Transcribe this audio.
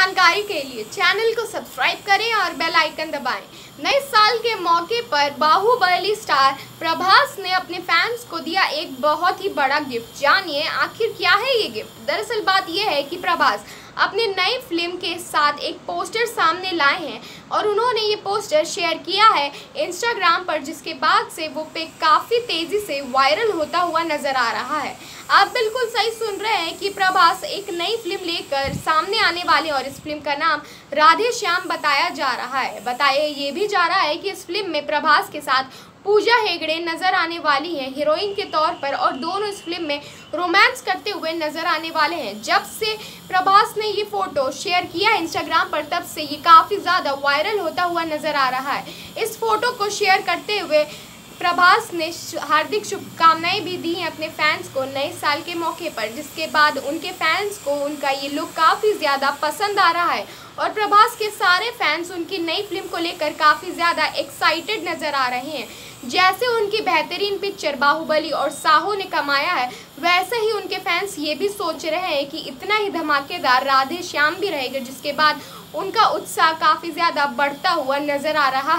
जानकारी के लिए चैनल को सब्सक्राइब करें और बेल आइकन दबाएँ। नए साल के मौके पर बाहुबली स्टार प्रभास ने अपने फैंस को दिया एक बहुत ही बड़ा गिफ्ट। जानिए, आखिर क्या है ये गिफ्ट? दरअसल बात यह है कि प्रभास अपने नई फ़िल्म के साथ एक पोस्टर सामने लाए हैं और उन्होंने ये पोस्टर शेयर किया है इंस्टाग्राम पर, जिसके बाद से वो पे काफ़ी तेज़ी से वायरल होता हुआ नज़र आ रहा है। आप बिल्कुल सही सुन प्रभास एक नई फ़िल्म लेकर सामने आने वाले और इस फ़िल्म का नाम राधे श्याम बताया जा रहा है। बताया ये भी जा रहा है कि इस फ़िल्म में प्रभास के साथ पूजा हेगड़े नज़र आने वाली हैं। हीरोइन के तौर पर और दोनों इस फ़िल्म में रोमांस करते हुए नज़र आने वाले हैं। जब से प्रभास ने ये फ़ोटो शेयर किया इंस्टाग्राम पर, तब से ये काफ़ी ज़्यादा वायरल होता हुआ नज़र आ रहा है। इस फ़ोटो को शेयर करते हुए प्रभास ने हार्दिक शुभकामनाएँ भी दी हैं अपने फैंस को नए साल के मौके पर, जिसके बाद उनके फैंस को उनका ये लुक काफ़ी ज़्यादा पसंद आ रहा है। और प्रभास के सारे फैंस उनकी नई फ़िल्म को लेकर काफ़ी ज़्यादा एक्साइटेड नज़र आ रहे हैं। जैसे उनकी बेहतरीन पिक्चर बाहुबली और साहो ने कमाया है, वैसे ही उनके फैंस ये भी सोच रहे हैं कि इतना ही धमाकेदार राधे श्याम भी रहेगा, जिसके बाद उनका उत्साह काफ़ी ज़्यादा बढ़ता हुआ नज़र आ रहा है।